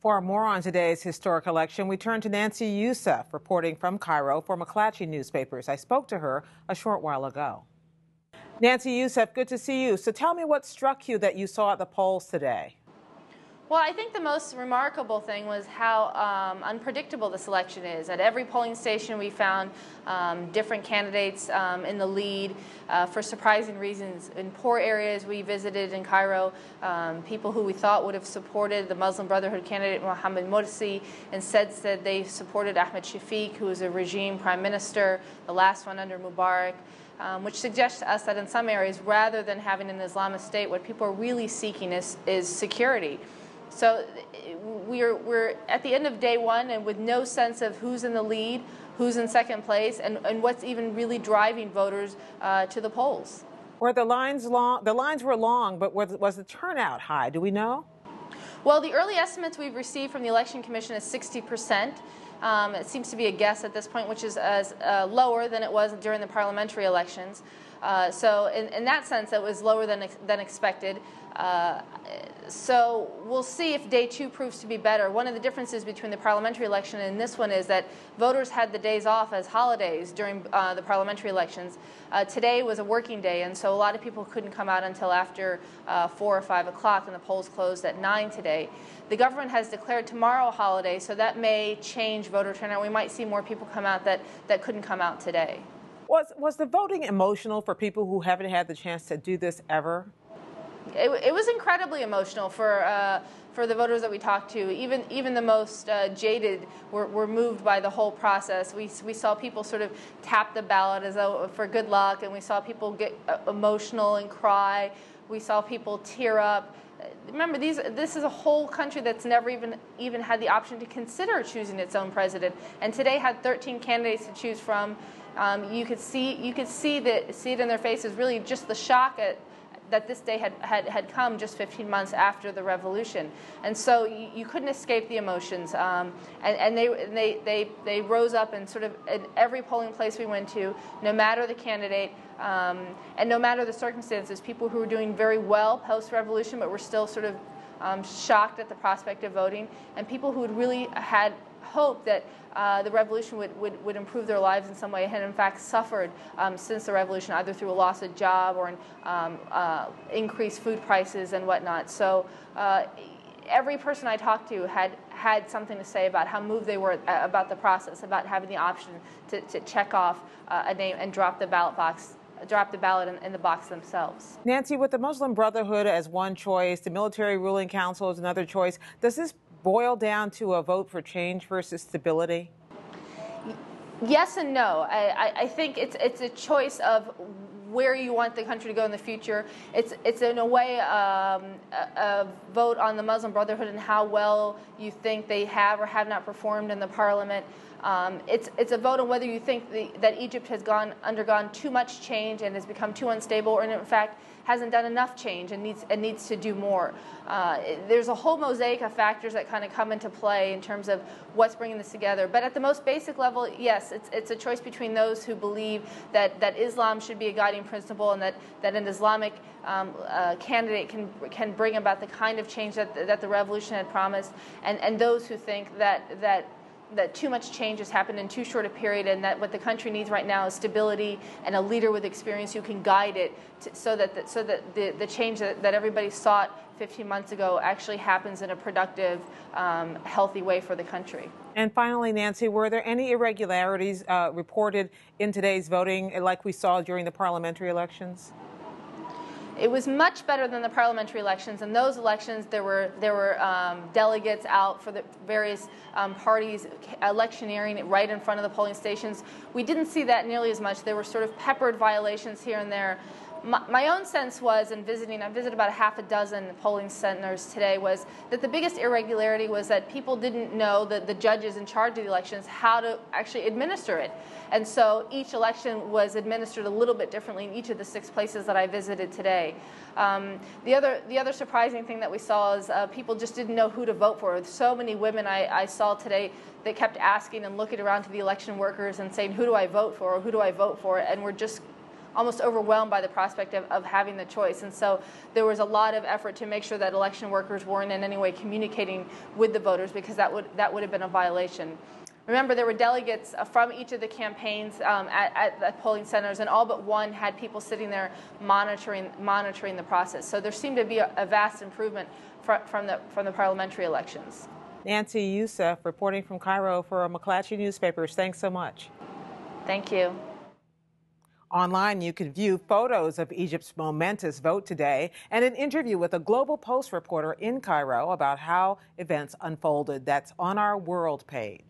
For more on today's historic election, we turn to Nancy Youssef, reporting from Cairo for McClatchy Newspapers. I spoke to her a short while ago. Nancy Youssef, good to see you. So tell me what struck you that you saw at the polls today. Well, I think the most remarkable thing was how um, unpredictable the selection is. At every polling station, we found um, different candidates um, in the lead uh, for surprising reasons. In poor areas we visited in Cairo, um, people who we thought would have supported the Muslim Brotherhood candidate Mohammed Morsi instead said they supported Ahmed Shafiq, who was a regime prime minister, the last one under Mubarak. Um, which suggests to us that in some areas, rather than having an Islamist state, what people are really seeking is, is security. So we're, we're at the end of day one and with no sense of who's in the lead, who's in second place, and, and what's even really driving voters uh, to the polls. Were the lines long? The lines were long, but was, was the turnout high? Do we know? Well, the early estimates we've received from the Election Commission is 60 percent. Um, it seems to be a guess at this point, which is as uh, lower than it was during the parliamentary elections. Uh, so, in, in, that sense, it was lower than, than expected. Uh, so we'll see if day two proves to be better. One of the differences between the parliamentary election and this one is that voters had the days off as holidays during uh, the parliamentary elections. Uh, today was a working day, and so a lot of people couldn't come out until after uh, 4 or 5 o'clock, and the polls closed at 9 today. The government has declared tomorrow a holiday, so that may change voter turnout. We might see more people come out that, that couldn't come out today. Was, was the voting emotional for people who haven't had the chance to do this ever? It, it was incredibly emotional for uh, for the voters that we talked to. Even even the most uh, jaded were, were moved by the whole process. We we saw people sort of tap the ballot as though for good luck, and we saw people get uh, emotional and cry. We saw people tear up. Remember, these, this is a whole country that's never even even had the option to consider choosing its own president, and today had 13 candidates to choose from. Um, you could see you could see that see it in their faces. Really, just the shock at that this day had, had, had come just 15 months after the revolution. And so you, you couldn't escape the emotions. Um, and and they, they, they, they rose up and sort of in every polling place we went to, no matter the candidate, um, and no matter the circumstances, people who were doing very well post revolution but were still sort of um, shocked at the prospect of voting, and people who had really had hope that uh, the revolution would, would, would improve their lives in some way, had in fact suffered um, since the revolution, either through a loss of job or um, uh, increased food prices and whatnot. So uh, every person I talked to had had something to say about how moved they were uh, about the process, about having the option to, to check off uh, a name and drop the ballot box drop the ballot in, in, the box themselves. Nancy, with the Muslim Brotherhood as one choice, the Military Ruling Council as another choice, does this boil down to a vote for change versus stability? Yes and no. I, I think it's it's a choice of where you want the country to go in the future. It's it's in a way um, a, a, vote on the Muslim Brotherhood and how well you think they have or have not performed in the parliament. Um, it's, it's a vote on whether you think the, that Egypt has gone, undergone too much change and has become too unstable, or in fact hasn't done enough change and needs, and needs to do more. Uh, there's a whole mosaic of factors that kind of come into play in terms of what's bringing this together. But at the most basic level, yes, it's, it's a choice between those who believe that, that Islam should be a guiding principle and that, that an Islamic um, uh, candidate can, can bring about the kind of change that, that the revolution had promised, and, and those who think that, that that too much change has happened in too short a period and that what the country needs right now is stability and a leader with experience who can guide it to, so that the, so that the, the change that, that everybody sought 15 months ago actually happens in a productive, um, healthy way for the country. And finally, Nancy, were there any irregularities uh, reported in today's voting like we saw during the parliamentary elections? It was much better than the parliamentary elections. In those elections, there were there were um, delegates out for the various um, parties electioneering right in front of the polling stations. We didn't see that nearly as much. There were sort of peppered violations here and there my, own sense was in visiting, I visited about a half a dozen polling centers today, was that the biggest irregularity was that people didn't know that the judges in charge of the elections how to actually administer it. And so each election was administered a little bit differently in each of the six places that I visited today. Um, the, other, the other surprising thing that we saw is uh, people just didn't know who to vote for. So many women I, I saw today that kept asking and looking around to the election workers and saying, Who do I vote for? Or who do I vote for? And we're just almost overwhelmed by the prospect of, of having the choice. And so there was a lot of effort to make sure that election workers weren't in any way communicating with the voters because that would that would have been a violation. Remember, there were delegates uh, from each of the campaigns um, at, at, the polling centers, and all but one had people sitting there monitoring monitoring the process. So there seemed to be a, a vast improvement fr- from the from the parliamentary elections. Nancy Youssef reporting from Cairo for McClatchy Newspapers. Thanks so much. Thank you. Online, you can view photos of Egypt's momentous vote today and an interview with a Global Post reporter in Cairo about how events unfolded. That's on our world page.